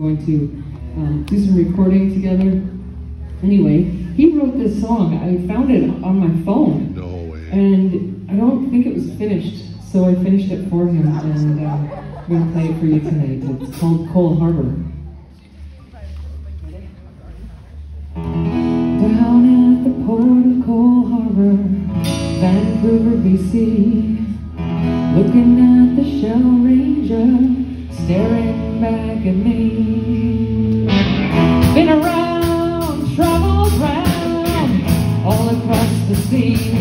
going to um, do some recording together. Anyway, he wrote this song. I found it on my phone. No way. And I don't think it was finished, so I finished it for him, and uh, I'm going to play it for you tonight. It's called Coal Harbour. Down at the port of Coal Harbour, Vancouver, BC, looking at the Shell Ranger staring back at me. Been around, traveled round, all across the sea.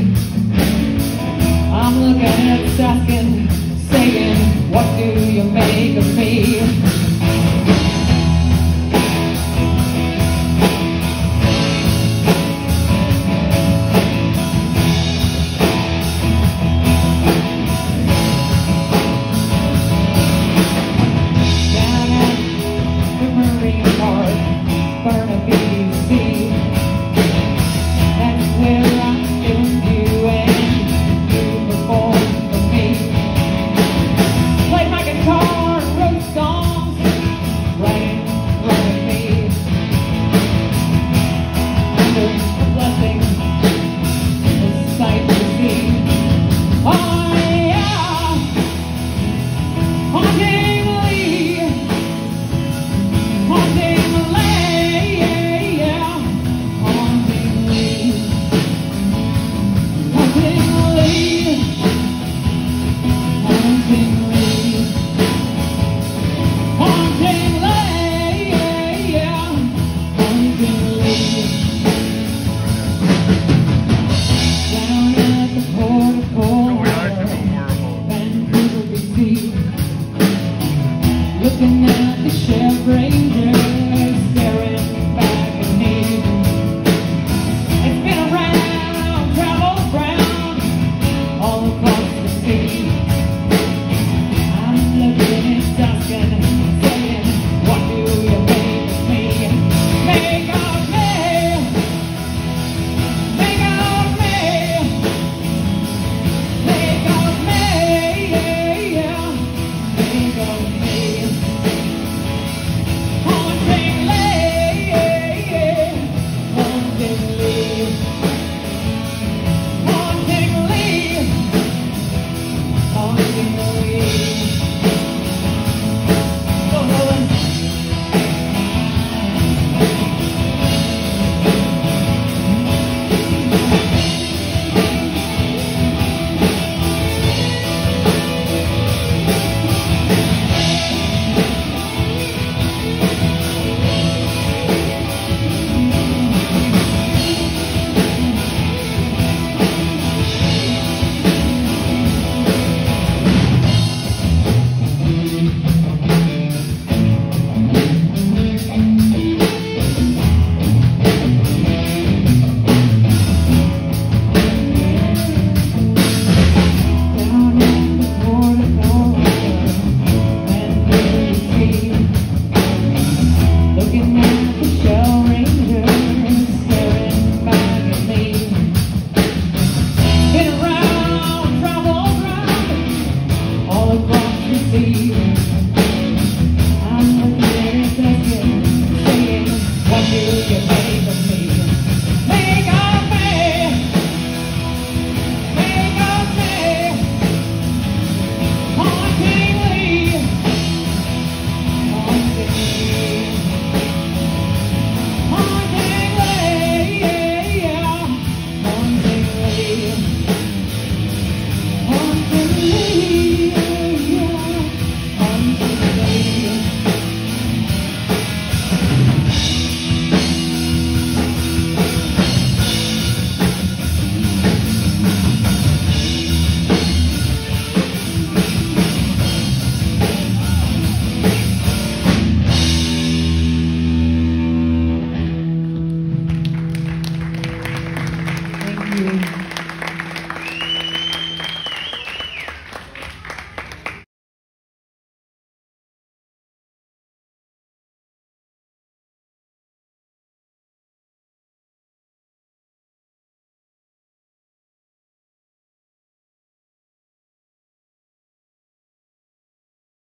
Looking at the Chevy